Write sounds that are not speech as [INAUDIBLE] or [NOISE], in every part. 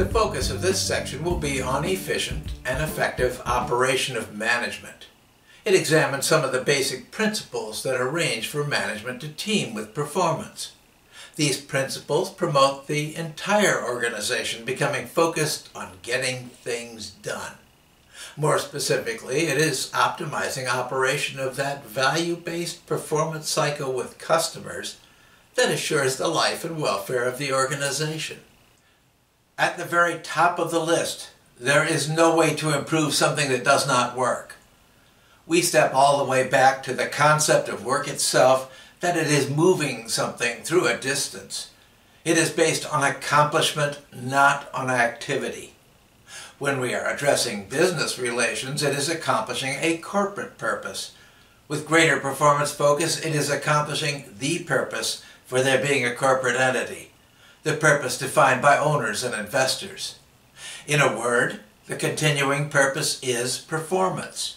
The focus of this section will be on efficient and effective operation of management. It examines some of the basic principles that arrange for management to team with performance. These principles promote the entire organization becoming focused on getting things done. More specifically, it is optimizing operation of that value-based performance cycle with customers that assures the life and welfare of the organization. At the very top of the list, there is no way to improve something that does not work. We step all the way back to the concept of work itself, that it is moving something through a distance. It is based on accomplishment, not on activity. When we are addressing business relations, it is accomplishing a corporate purpose. With greater performance focus, it is accomplishing the purpose for there being a corporate entity, the purpose defined by owners and investors. In a word, the continuing purpose is performance.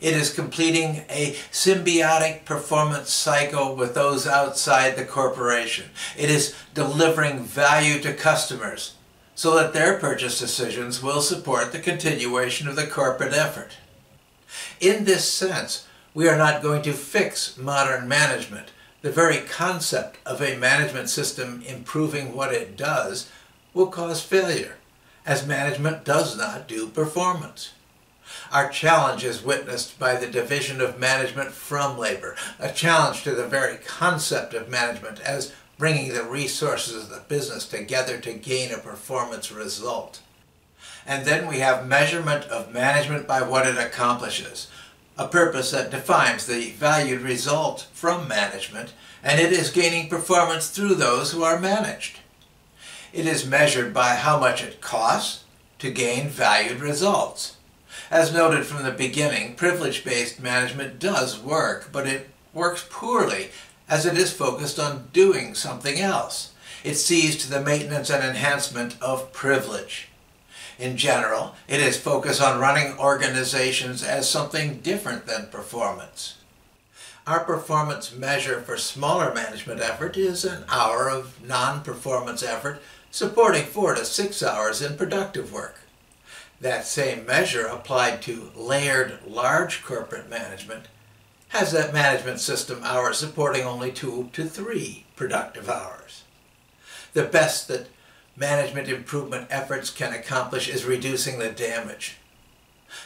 It is completing a symbiotic performance cycle with those outside the corporation. It is delivering value to customers so that their purchase decisions will support the continuation of the corporate effort. In this sense, we are not going to fix modern management. The very concept of a management system improving what it does will cause failure, as management does not do performance. Our challenge is witnessed by the division of management from labor, a challenge to the very concept of management as bringing the resources of the business together to gain a performance result. And then we have measurement of management by what it accomplishes, a purpose that defines the valued result from management, and it is gaining performance through those who are managed. It is measured by how much it costs to gain valued results. As noted from the beginning, privilege-based management does work, but it works poorly as it is focused on doing something else. It sees to the maintenance and enhancement of privilege. In general, it is focused on running organizations as something different than performance. Our performance measure for smaller management effort is an hour of non-performance effort supporting four to six hours in productive work. That same measure applied to layered large corporate management has that management system hours supporting only two to three productive hours. The best that management improvement efforts can accomplish is reducing the damage.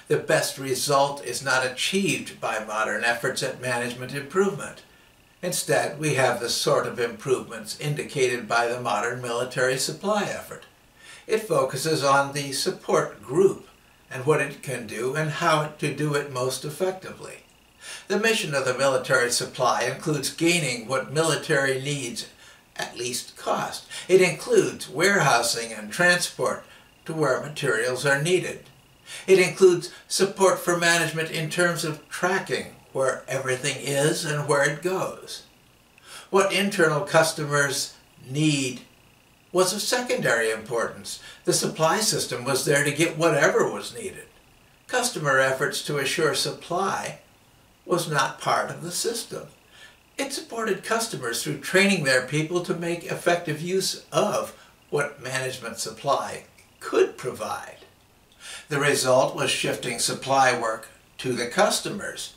The best result is not achieved by modern efforts at management improvement. Instead, we have the sort of improvements indicated by the modern military supply effort. It focuses on the support group and what it can do and how to do it most effectively. The mission of the military supply includes gaining what military needs at least cost. It includes warehousing and transport to where materials are needed. It includes support for management in terms of tracking where everything is and where it goes. What internal customers need was of secondary importance. The supply system was there to get whatever was needed. Customer efforts to assure supply was not part of the system. It supported customers through training their people to make effective use of what management supply could provide. The result was shifting supply work to the customers.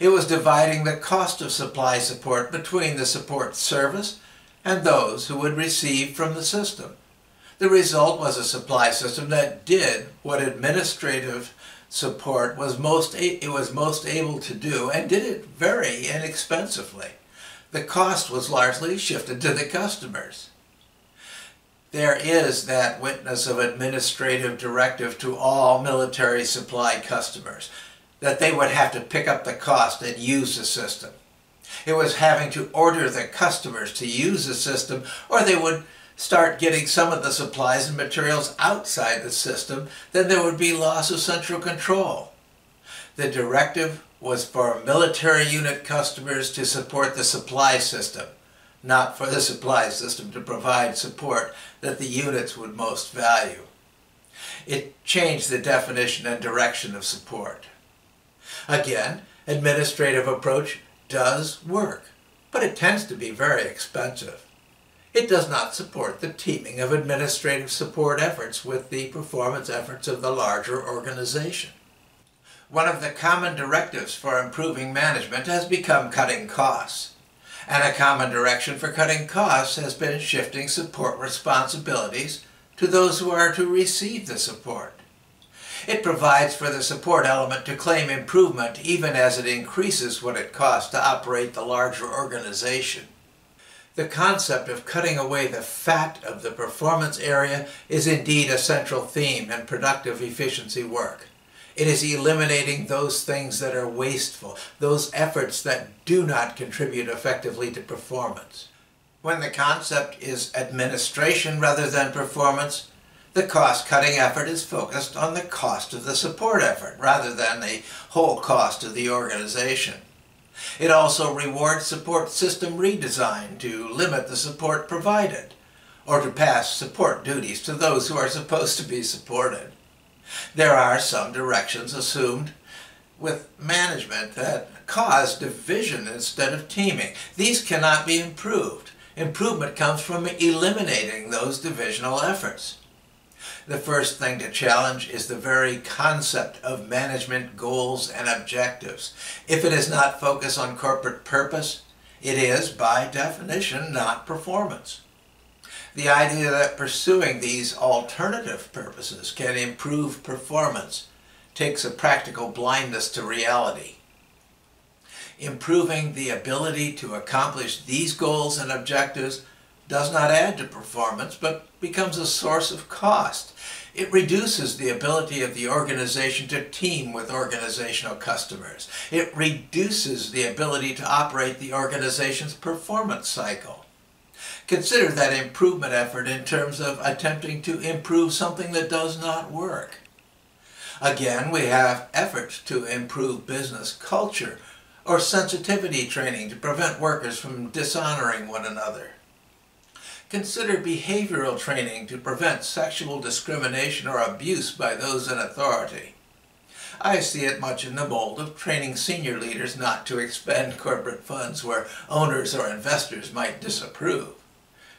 It was dividing the cost of supply support between the support service and those who would receive from the system. The result was a supply system that did what administrative support was most it was most able to do and did it very inexpensively. The cost was largely shifted to the customers. There is that witness of administrative directive to all military supply customers that they would have to pick up the cost and use the system. It was having to order the customers to use the system or they would start getting some of the supplies and materials outside the system, then there would be loss of central control. The directive was for military unit customers to support the supply system, not for the supply system to provide support that the units would most value. It changed the definition and direction of support. Again, administrative approach does work, but it tends to be very expensive. It does not support the teaming of administrative support efforts with the performance efforts of the larger organization. One of the common directives for improving management has become cutting costs. And a common direction for cutting costs has been shifting support responsibilities to those who are to receive the support. It provides for the support element to claim improvement even as it increases what it costs to operate the larger organization. The concept of cutting away the fat of the performance area is indeed a central theme in productive efficiency work. It is eliminating those things that are wasteful, those efforts that do not contribute effectively to performance. When the concept is administration rather than performance, the cost-cutting effort is focused on the cost of the support effort rather than the whole cost of the organization. It also rewards support system redesign to limit the support provided, or to pass support duties to those who are supposed to be supported. There are some directions assumed with management that cause division instead of teaming. These cannot be improved. Improvement comes from eliminating those divisional efforts. The first thing to challenge is the very concept of management goals and objectives. If it is not focused on corporate purpose, it is, by definition, not performance. The idea that pursuing these alternative purposes can improve performance takes a practical blindness to reality. Improving the ability to accomplish these goals and objectives does not add to performance, but becomes a source of cost. It reduces the ability of the organization to team with organizational customers. It reduces the ability to operate the organization's performance cycle. Consider that improvement effort in terms of attempting to improve something that does not work. Again, we have efforts to improve business culture or sensitivity training to prevent workers from dishonoring one another. Consider behavioral training to prevent sexual discrimination or abuse by those in authority. I see it much in the mold of training senior leaders not to expend corporate funds where owners or investors might disapprove.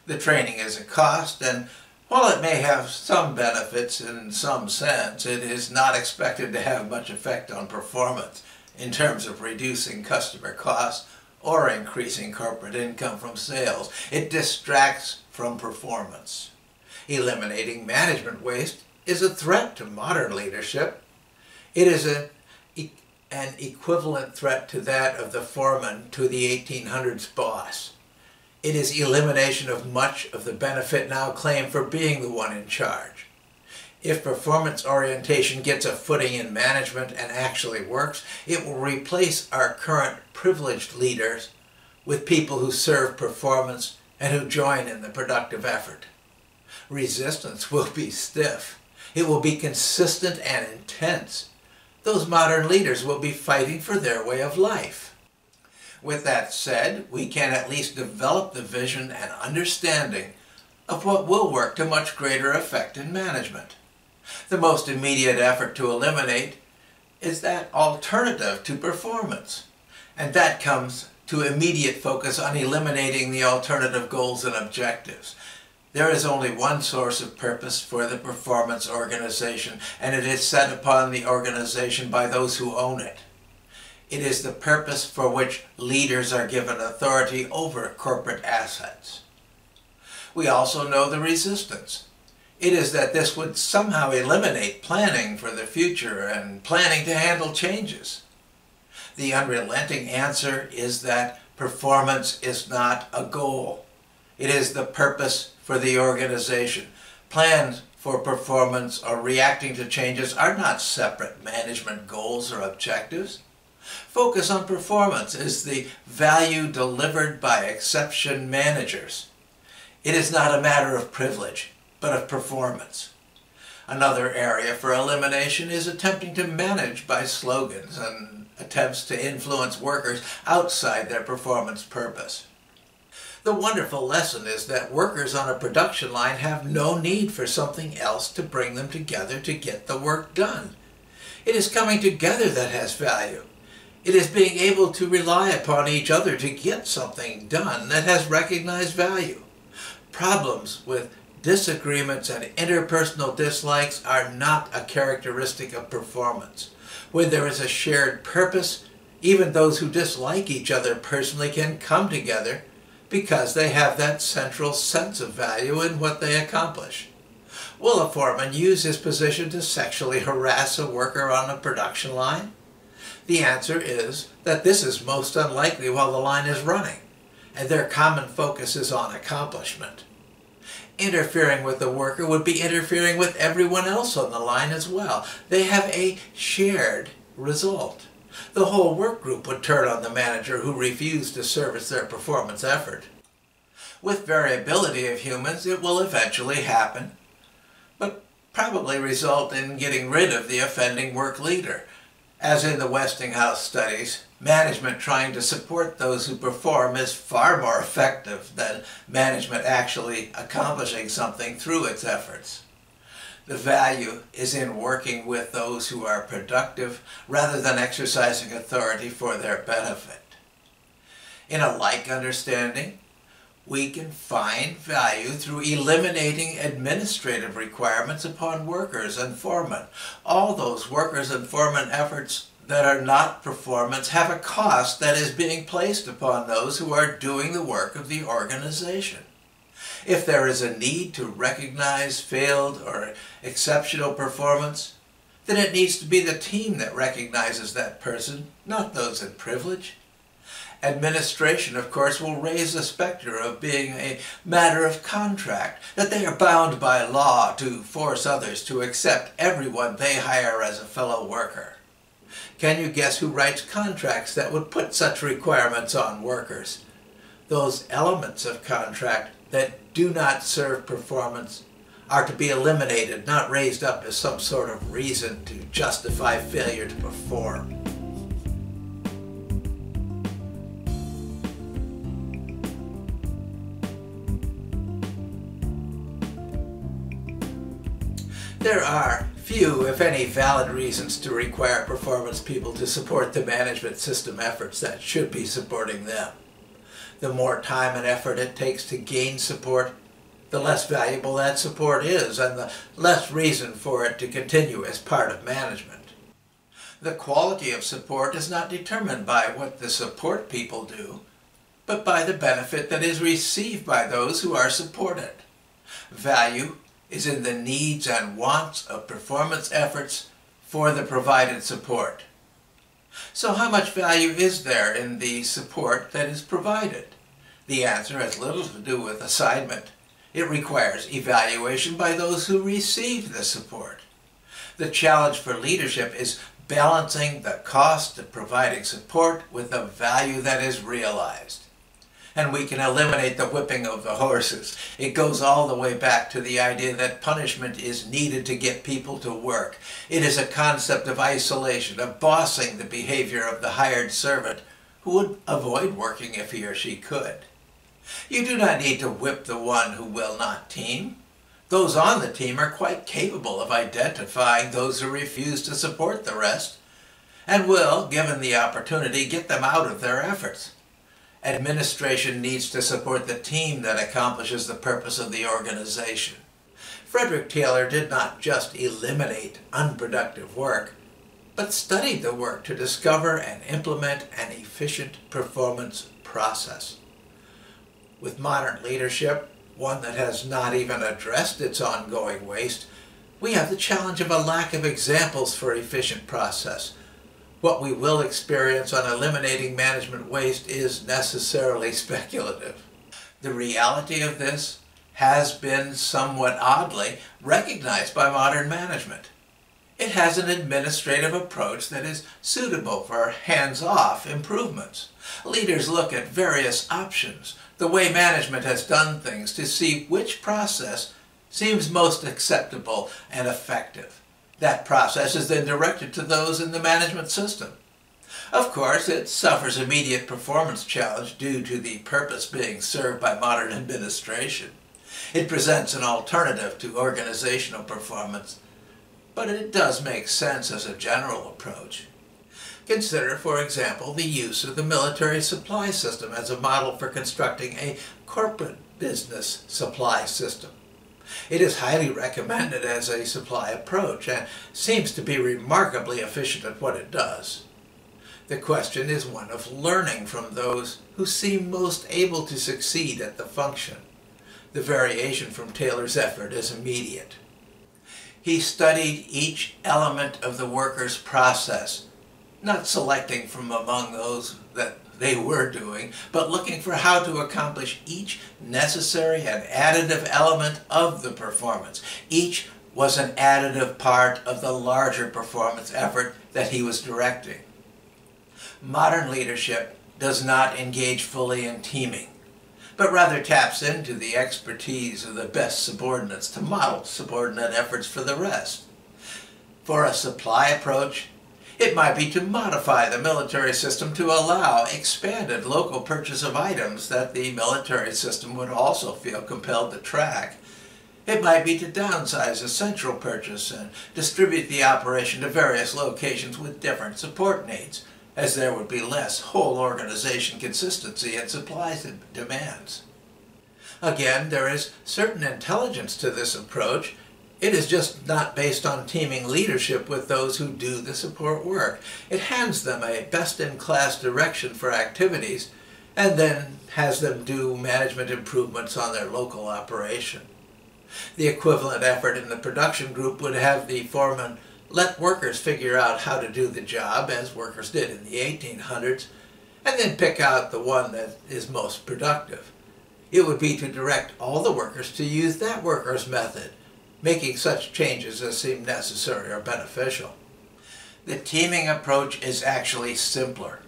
The training is a cost, and while it may have some benefits in some sense, it is not expected to have much effect on performance in terms of reducing customer costs or increasing corporate income from sales. It distracts from performance. Eliminating management waste is a threat to modern leadership. It is a, an equivalent threat to that of the foreman to the 1800s boss. It is elimination of much of the benefit now claimed for being the one in charge. If performance orientation gets a footing in management and actually works, it will replace our current privileged leaders with people who serve performance and who join in the productive effort. Resistance will be stiff. It will be consistent and intense. Those modern leaders will be fighting for their way of life. With that said, we can at least develop the vision and understanding of what will work to much greater effect in management. The most immediate effort to eliminate is that alternative to performance. And that comes to immediate focus on eliminating the alternative goals and objectives. There is only one source of purpose for the performance organization, and it is set upon the organization by those who own it. It is the purpose for which leaders are given authority over corporate assets. We also know the resistance. It is that this would somehow eliminate planning for the future and planning to handle changes. The unrelenting answer is that performance is not a goal. It is the purpose for the organization. Plans for performance or reacting to changes are not separate management goals or objectives. Focus on performance is the value delivered by exception managers. It is not a matter of privilege, but of performance. Another area for elimination is attempting to manage by slogans and attempts to influence workers outside their performance purpose. The wonderful lesson is that workers on a production line have no need for something else to bring them together to get the work done. It is coming together that has value. It is being able to rely upon each other to get something done that has recognized value. Problems with disagreements and interpersonal dislikes are not a characteristic of performance. When there is a shared purpose, even those who dislike each other personally can come together because they have that central sense of value in what they accomplish. Will a foreman use his position to sexually harass a worker on a production line? The answer is that this is most unlikely while the line is running, and their common focus is on accomplishment. Interfering with the worker would be interfering with everyone else on the line as well. They have a shared result. The whole work group would turn on the manager who refused to service their performance effort. With variability of humans, it will eventually happen, but probably result in getting rid of the offending work leader. As in the Westinghouse studies, management trying to support those who perform is far more effective than management actually accomplishing something through its efforts. The value is in working with those who are productive rather than exercising authority for their benefit. In a like understanding, we can find value through eliminating administrative requirements upon workers and foremen. All those workers and foremen efforts that are not performance have a cost that is being placed upon those who are doing the work of the organization. If there is a need to recognize failed or exceptional performance, then it needs to be the team that recognizes that person, not those in privilege. Administration, of course, will raise the specter of being a matter of contract, that they are bound by law to force others to accept everyone they hire as a fellow worker. Can you guess who writes contracts that would put such requirements on workers? Those elements of contract that do not serve performance are to be eliminated, not raised up as some sort of reason to justify failure to perform. There are few, if any, valid reasons to require performance people to support the management system efforts that should be supporting them. The more time and effort it takes to gain support, the less valuable that support is and the less reason for it to continue as part of management. The quality of support is not determined by what the support people do, but by the benefit that is received by those who are supported. Value is in the needs and wants of performance efforts for the provided support. So how much value is there in the support that is provided? The answer has little to do with assignment. It requires evaluation by those who receive the support. The challenge for leadership is balancing the cost of providing support with the value that is realized and we can eliminate the whipping of the horses. It goes all the way back to the idea that punishment is needed to get people to work. It is a concept of isolation, of bossing the behavior of the hired servant who would avoid working if he or she could. You do not need to whip the one who will not team. Those on the team are quite capable of identifying those who refuse to support the rest and will, given the opportunity, get them out of their efforts. Administration needs to support the team that accomplishes the purpose of the organization. Frederick Taylor did not just eliminate unproductive work, but studied the work to discover and implement an efficient performance process. With modern leadership, one that has not even addressed its ongoing waste, we have the challenge of a lack of examples for efficient process, what we will experience on eliminating management waste is necessarily [LAUGHS] speculative. The reality of this has been somewhat oddly recognized by modern management. It has an administrative approach that is suitable for hands-off improvements. Leaders look at various options, the way management has done things, to see which process seems most acceptable and effective. That process is then directed to those in the management system. Of course, it suffers immediate performance challenge due to the purpose being served by modern administration. It presents an alternative to organizational performance, but it does make sense as a general approach. Consider, for example, the use of the military supply system as a model for constructing a corporate business supply system. It is highly recommended as a supply approach and seems to be remarkably efficient at what it does. The question is one of learning from those who seem most able to succeed at the function. The variation from Taylor's effort is immediate. He studied each element of the worker's process, not selecting from among those that they were doing, but looking for how to accomplish each necessary and additive element of the performance. Each was an additive part of the larger performance effort that he was directing. Modern leadership does not engage fully in teaming, but rather taps into the expertise of the best subordinates to model subordinate efforts for the rest. For a supply approach, it might be to modify the military system to allow expanded local purchase of items that the military system would also feel compelled to track. It might be to downsize a central purchase and distribute the operation to various locations with different support needs, as there would be less whole organization consistency in supplies and demands. Again, there is certain intelligence to this approach it is just not based on teaming leadership with those who do the support work. It hands them a best-in-class direction for activities and then has them do management improvements on their local operation. The equivalent effort in the production group would have the foreman let workers figure out how to do the job, as workers did in the 1800s, and then pick out the one that is most productive. It would be to direct all the workers to use that worker's method, making such changes as seem necessary or beneficial. The teaming approach is actually simpler.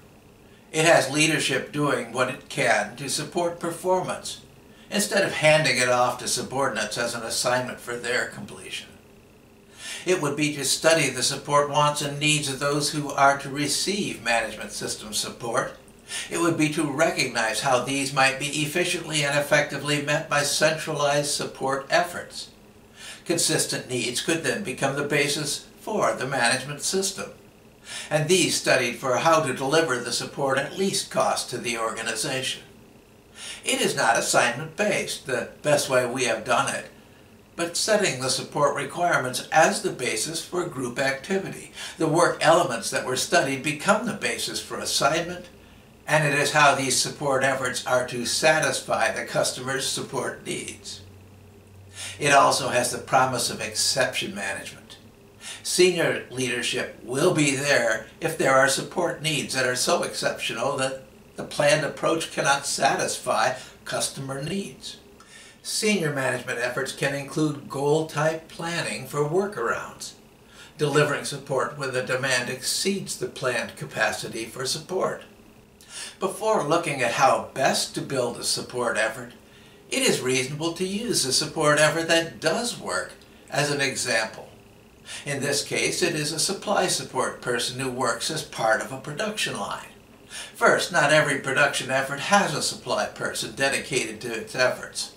It has leadership doing what it can to support performance, instead of handing it off to subordinates as an assignment for their completion. It would be to study the support wants and needs of those who are to receive management system support. It would be to recognize how these might be efficiently and effectively met by centralized support efforts consistent needs could then become the basis for the management system. And these studied for how to deliver the support at least cost to the organization. It is not assignment-based, the best way we have done it, but setting the support requirements as the basis for group activity. The work elements that were studied become the basis for assignment, and it is how these support efforts are to satisfy the customer's support needs. It also has the promise of exception management. Senior leadership will be there if there are support needs that are so exceptional that the planned approach cannot satisfy customer needs. Senior management efforts can include goal-type planning for workarounds, delivering support when the demand exceeds the planned capacity for support. Before looking at how best to build a support effort, it is reasonable to use a support effort that does work as an example. In this case, it is a supply support person who works as part of a production line. First, not every production effort has a supply person dedicated to its efforts.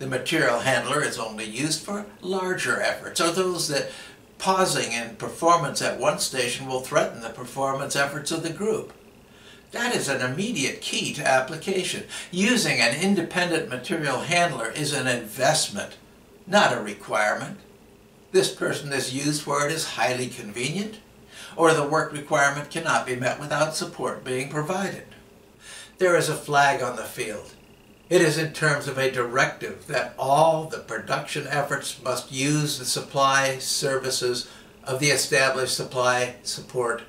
The material handler is only used for larger efforts, or those that pausing in performance at one station will threaten the performance efforts of the group. That is an immediate key to application. Using an independent material handler is an investment, not a requirement. This person is used where it is highly convenient, or the work requirement cannot be met without support being provided. There is a flag on the field. It is in terms of a directive that all the production efforts must use the supply services of the established supply support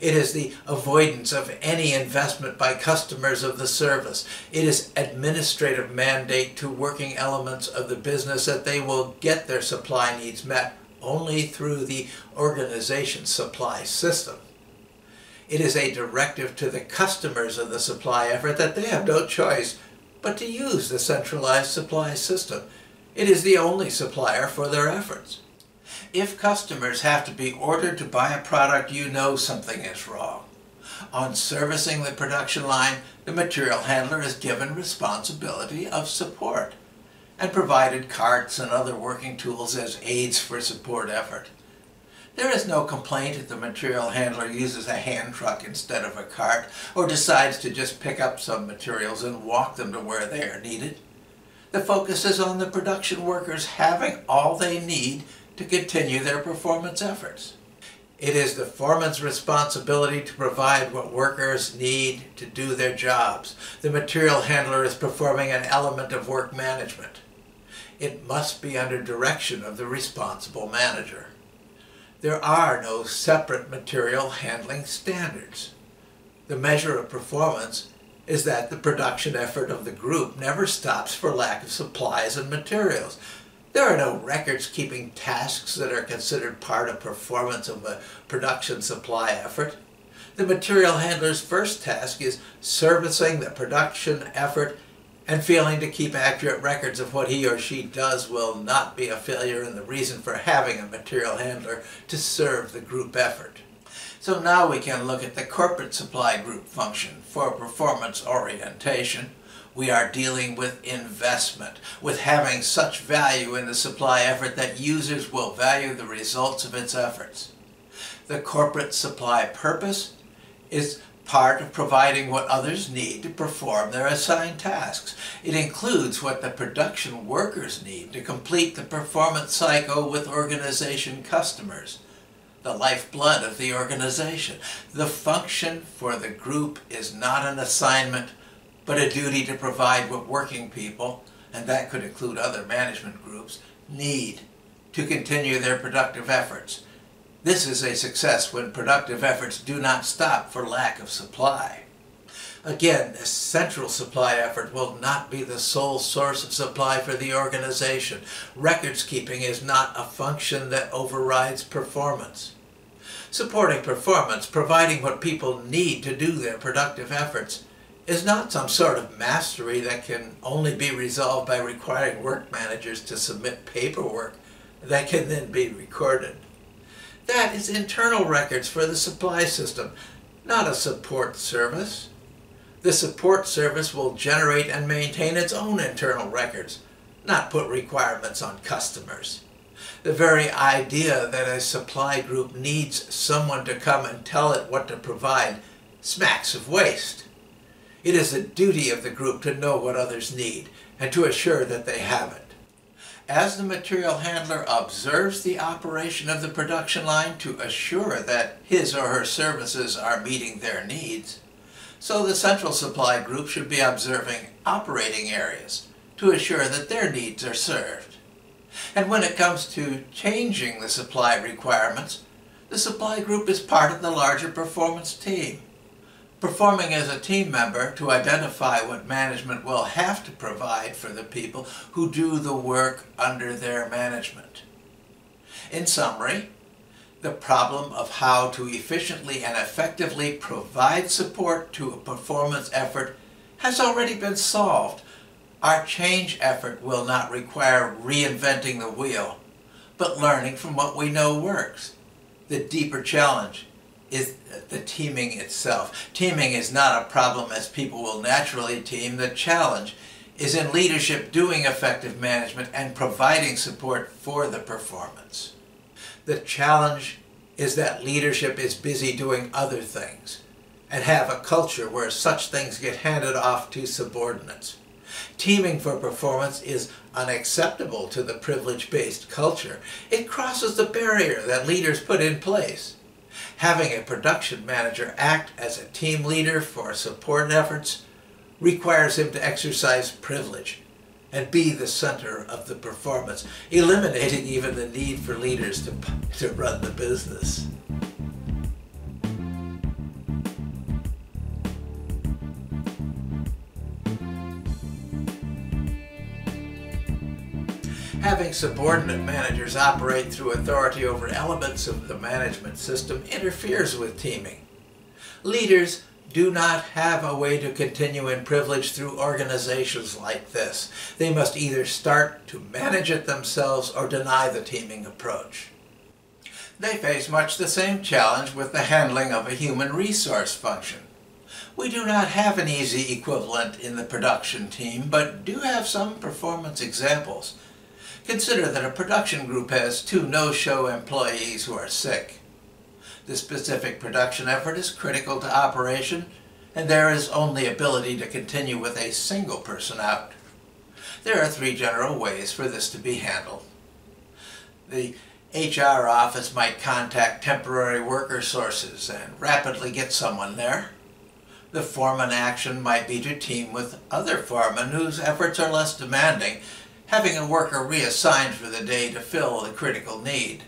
it is the avoidance of any investment by customers of the service. It is administrative mandate to working elements of the business that they will get their supply needs met only through the organization supply system. It is a directive to the customers of the supply effort that they have no choice but to use the centralized supply system. It is the only supplier for their efforts. If customers have to be ordered to buy a product, you know something is wrong. On servicing the production line, the material handler is given responsibility of support and provided carts and other working tools as aids for support effort. There is no complaint if the material handler uses a hand truck instead of a cart or decides to just pick up some materials and walk them to where they are needed. The focus is on the production workers having all they need to continue their performance efforts. It is the foreman's responsibility to provide what workers need to do their jobs. The material handler is performing an element of work management. It must be under direction of the responsible manager. There are no separate material handling standards. The measure of performance is that the production effort of the group never stops for lack of supplies and materials. There are no records keeping tasks that are considered part of performance of a production supply effort. The material handler's first task is servicing the production effort and failing to keep accurate records of what he or she does will not be a failure and the reason for having a material handler to serve the group effort. So now we can look at the corporate supply group function for performance orientation we are dealing with investment, with having such value in the supply effort that users will value the results of its efforts. The corporate supply purpose is part of providing what others need to perform their assigned tasks. It includes what the production workers need to complete the performance cycle with organization customers, the lifeblood of the organization. The function for the group is not an assignment but a duty to provide what working people, and that could include other management groups, need to continue their productive efforts. This is a success when productive efforts do not stop for lack of supply. Again, this central supply effort will not be the sole source of supply for the organization. Records keeping is not a function that overrides performance. Supporting performance, providing what people need to do their productive efforts, is not some sort of mastery that can only be resolved by requiring work managers to submit paperwork that can then be recorded. That is internal records for the supply system, not a support service. The support service will generate and maintain its own internal records, not put requirements on customers. The very idea that a supply group needs someone to come and tell it what to provide smacks of waste. It is the duty of the group to know what others need and to assure that they have it. As the material handler observes the operation of the production line to assure that his or her services are meeting their needs, so the central supply group should be observing operating areas to assure that their needs are served. And when it comes to changing the supply requirements, the supply group is part of the larger performance team performing as a team member to identify what management will have to provide for the people who do the work under their management. In summary, the problem of how to efficiently and effectively provide support to a performance effort has already been solved. Our change effort will not require reinventing the wheel, but learning from what we know works. The deeper challenge is the teaming itself. Teaming is not a problem as people will naturally team. The challenge is in leadership doing effective management and providing support for the performance. The challenge is that leadership is busy doing other things and have a culture where such things get handed off to subordinates. Teaming for performance is unacceptable to the privilege-based culture. It crosses the barrier that leaders put in place having a production manager act as a team leader for support efforts requires him to exercise privilege and be the center of the performance, eliminating even the need for leaders to, to run the business. Having subordinate managers operate through authority over elements of the management system interferes with teaming. Leaders do not have a way to continue in privilege through organizations like this. They must either start to manage it themselves or deny the teaming approach. They face much the same challenge with the handling of a human resource function. We do not have an easy equivalent in the production team, but do have some performance examples Consider that a production group has two no-show employees who are sick. The specific production effort is critical to operation, and there is only ability to continue with a single person out. There are three general ways for this to be handled. The HR office might contact temporary worker sources and rapidly get someone there. The foreman action might be to team with other foremen whose efforts are less demanding, having a worker reassigned for the day to fill the critical need.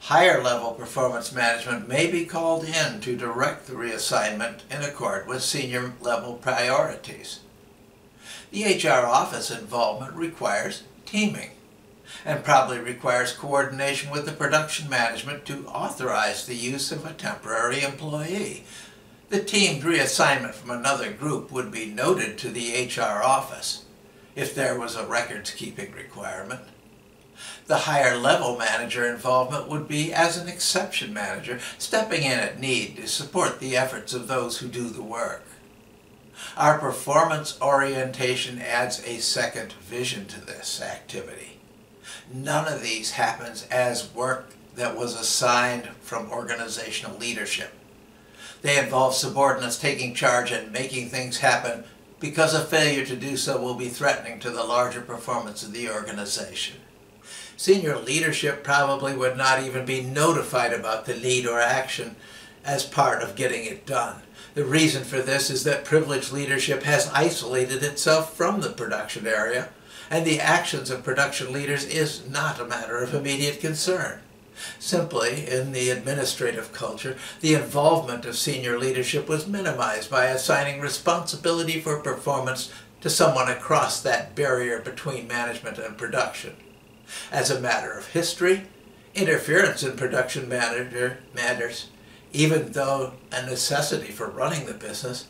Higher level performance management may be called in to direct the reassignment in accord with senior level priorities. The HR office involvement requires teaming and probably requires coordination with the production management to authorize the use of a temporary employee. The teamed reassignment from another group would be noted to the HR office if there was a records keeping requirement. The higher level manager involvement would be as an exception manager, stepping in at need to support the efforts of those who do the work. Our performance orientation adds a second vision to this activity. None of these happens as work that was assigned from organizational leadership. They involve subordinates taking charge and making things happen because a failure to do so will be threatening to the larger performance of the organization. Senior leadership probably would not even be notified about the need or action as part of getting it done. The reason for this is that privileged leadership has isolated itself from the production area, and the actions of production leaders is not a matter of immediate concern. Simply, in the administrative culture, the involvement of senior leadership was minimized by assigning responsibility for performance to someone across that barrier between management and production. As a matter of history, interference in production manager matters, even though a necessity for running the business,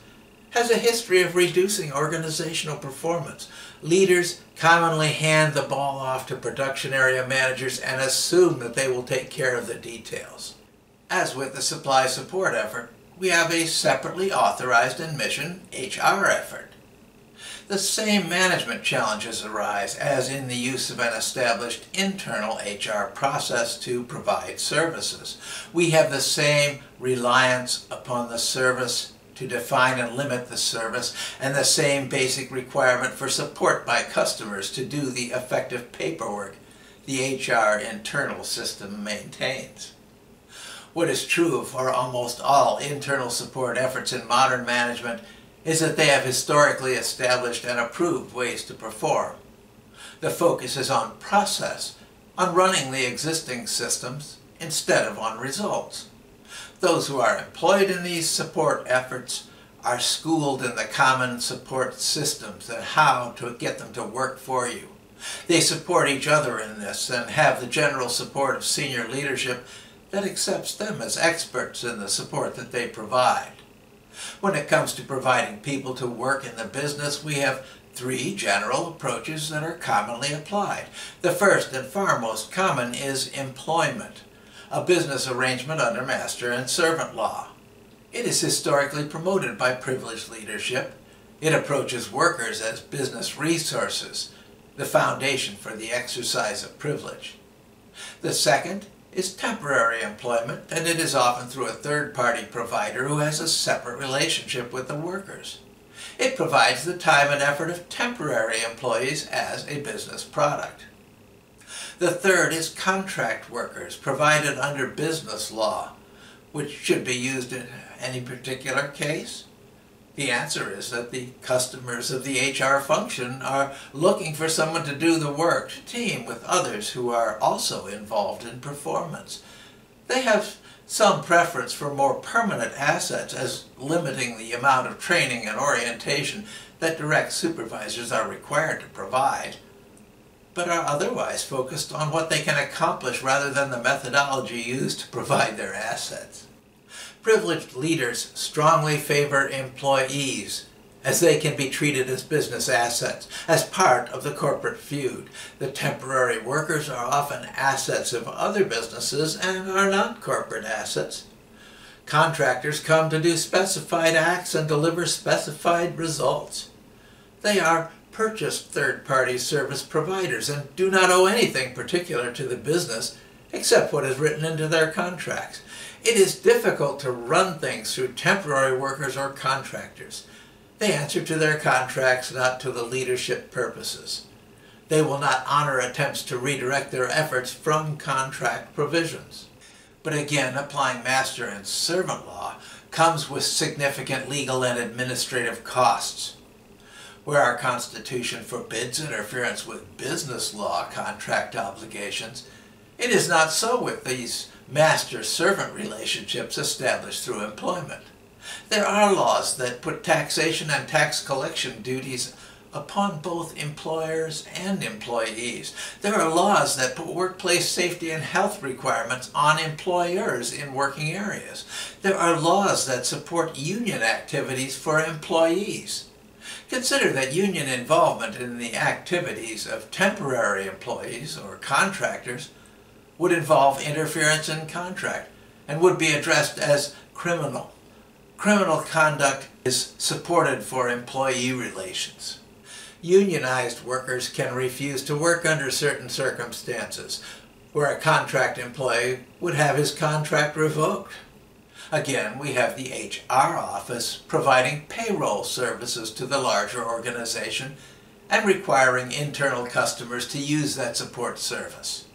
has a history of reducing organizational performance. Leaders commonly hand the ball off to production area managers and assume that they will take care of the details. As with the supply support effort, we have a separately authorized admission HR effort the same management challenges arise as in the use of an established internal HR process to provide services. We have the same reliance upon the service to define and limit the service and the same basic requirement for support by customers to do the effective paperwork the HR internal system maintains. What is true for almost all internal support efforts in modern management is that they have historically established and approved ways to perform. The focus is on process, on running the existing systems instead of on results. Those who are employed in these support efforts are schooled in the common support systems and how to get them to work for you. They support each other in this and have the general support of senior leadership that accepts them as experts in the support that they provide. When it comes to providing people to work in the business, we have three general approaches that are commonly applied. The first and far most common is employment, a business arrangement under master and servant law. It is historically promoted by privileged leadership. It approaches workers as business resources, the foundation for the exercise of privilege. The second is temporary employment, and it is often through a third-party provider who has a separate relationship with the workers. It provides the time and effort of temporary employees as a business product. The third is contract workers provided under business law, which should be used in any particular case. The answer is that the customers of the HR function are looking for someone to do the work, to team with others who are also involved in performance. They have some preference for more permanent assets as limiting the amount of training and orientation that direct supervisors are required to provide, but are otherwise focused on what they can accomplish rather than the methodology used to provide their assets privileged leaders strongly favor employees as they can be treated as business assets, as part of the corporate feud. The temporary workers are often assets of other businesses and are not corporate assets. Contractors come to do specified acts and deliver specified results. They are purchased third-party service providers and do not owe anything particular to the business except what is written into their contracts. It is difficult to run things through temporary workers or contractors. They answer to their contracts, not to the leadership purposes. They will not honor attempts to redirect their efforts from contract provisions. But again, applying master and servant law comes with significant legal and administrative costs. Where our Constitution forbids interference with business law contract obligations, it is not so with these master-servant relationships established through employment. There are laws that put taxation and tax collection duties upon both employers and employees. There are laws that put workplace safety and health requirements on employers in working areas. There are laws that support union activities for employees. Consider that union involvement in the activities of temporary employees or contractors would involve interference in contract and would be addressed as criminal. Criminal conduct is supported for employee relations. Unionized workers can refuse to work under certain circumstances, where a contract employee would have his contract revoked. Again, we have the HR office providing payroll services to the larger organization and requiring internal customers to use that support service.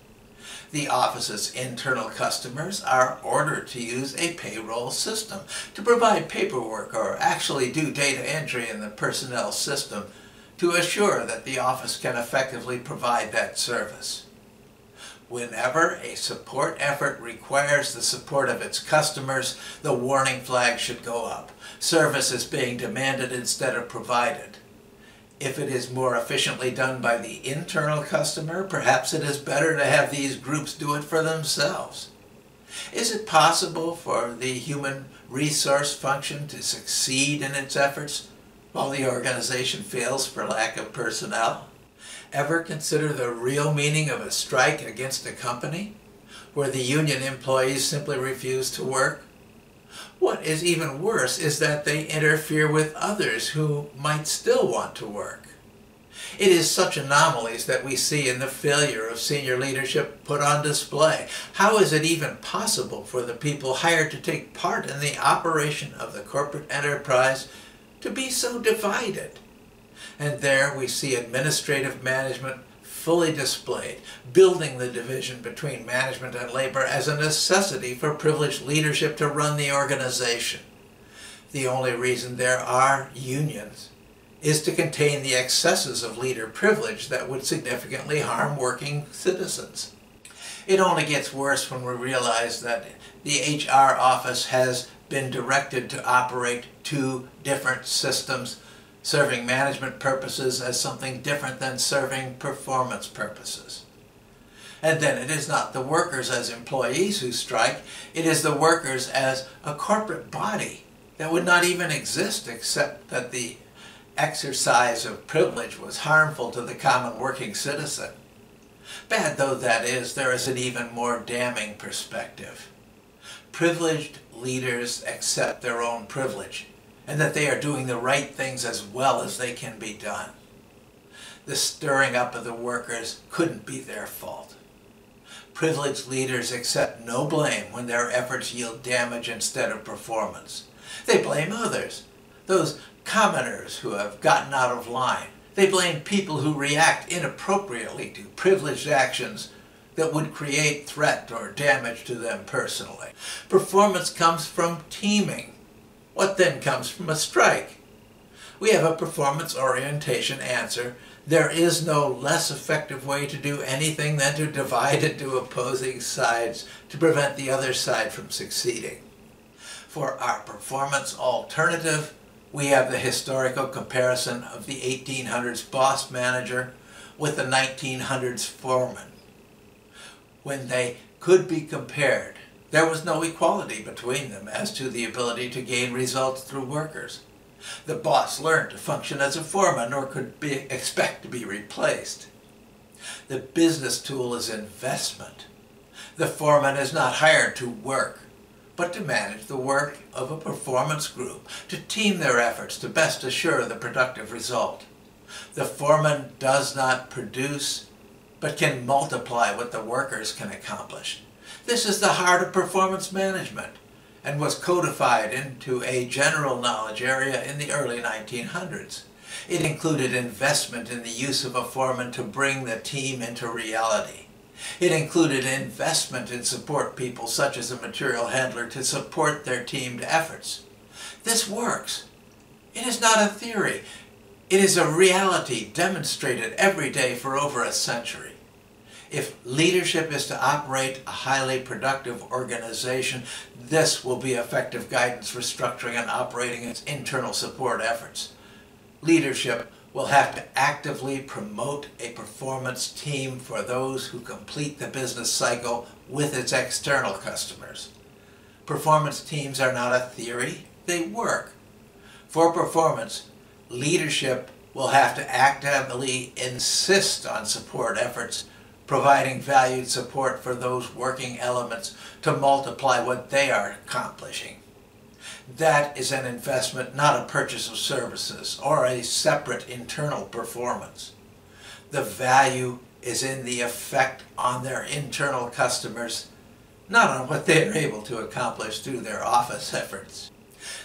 The office's internal customers are ordered to use a payroll system to provide paperwork or actually do data entry in the personnel system to assure that the office can effectively provide that service. Whenever a support effort requires the support of its customers, the warning flag should go up. Service is being demanded instead of provided. If it is more efficiently done by the internal customer, perhaps it is better to have these groups do it for themselves. Is it possible for the human resource function to succeed in its efforts while the organization fails for lack of personnel? Ever consider the real meaning of a strike against a company, where the union employees simply refuse to work? What is even worse is that they interfere with others who might still want to work. It is such anomalies that we see in the failure of senior leadership put on display. How is it even possible for the people hired to take part in the operation of the corporate enterprise to be so divided? And there we see administrative management fully displayed, building the division between management and labor as a necessity for privileged leadership to run the organization. The only reason there are unions is to contain the excesses of leader privilege that would significantly harm working citizens. It only gets worse when we realize that the HR office has been directed to operate two different systems serving management purposes as something different than serving performance purposes. And then it is not the workers as employees who strike, it is the workers as a corporate body that would not even exist except that the exercise of privilege was harmful to the common working citizen. Bad though that is, there is an even more damning perspective. Privileged leaders accept their own privilege and that they are doing the right things as well as they can be done. The stirring up of the workers couldn't be their fault. Privileged leaders accept no blame when their efforts yield damage instead of performance. They blame others, those commoners who have gotten out of line. They blame people who react inappropriately to privileged actions that would create threat or damage to them personally. Performance comes from teaming, what then comes from a strike? We have a performance orientation answer. There is no less effective way to do anything than to divide into opposing sides to prevent the other side from succeeding. For our performance alternative, we have the historical comparison of the 1800s boss manager with the 1900s foreman. When they could be compared, there was no equality between them as to the ability to gain results through workers. The boss learned to function as a foreman or could be, expect to be replaced. The business tool is investment. The foreman is not hired to work, but to manage the work of a performance group, to team their efforts to best assure the productive result. The foreman does not produce, but can multiply what the workers can accomplish. This is the heart of performance management and was codified into a general knowledge area in the early 1900s. It included investment in the use of a foreman to bring the team into reality. It included investment in support people such as a material handler to support their teamed efforts. This works. It is not a theory. It is a reality demonstrated every day for over a century. If leadership is to operate a highly productive organization, this will be effective guidance for structuring and operating its internal support efforts. Leadership will have to actively promote a performance team for those who complete the business cycle with its external customers. Performance teams are not a theory, they work. For performance, leadership will have to actively insist on support efforts providing valued support for those working elements to multiply what they are accomplishing. That is an investment, not a purchase of services or a separate internal performance. The value is in the effect on their internal customers, not on what they are able to accomplish through their office efforts.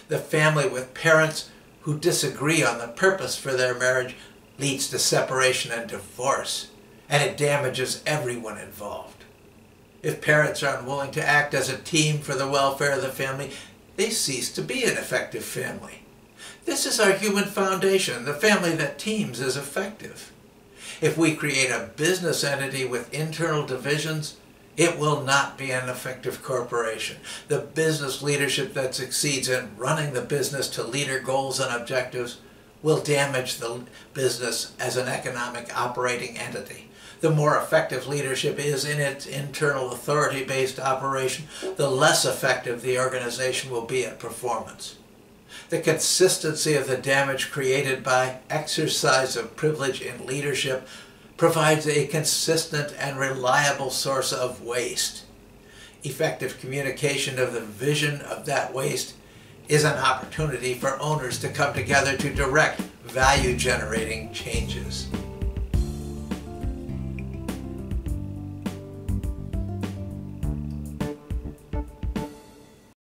The family with parents who disagree on the purpose for their marriage leads to separation and divorce and it damages everyone involved. If parents are unwilling to act as a team for the welfare of the family, they cease to be an effective family. This is our human foundation. The family that teams is effective. If we create a business entity with internal divisions, it will not be an effective corporation. The business leadership that succeeds in running the business to leader goals and objectives will damage the business as an economic operating entity. The more effective leadership is in its internal authority-based operation, the less effective the organization will be at performance. The consistency of the damage created by exercise of privilege in leadership provides a consistent and reliable source of waste. Effective communication of the vision of that waste is an opportunity for owners to come together to direct value generating changes.